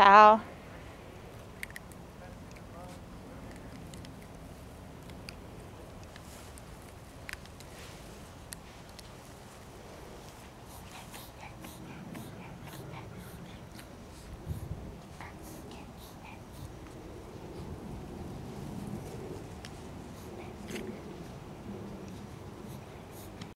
Tchau.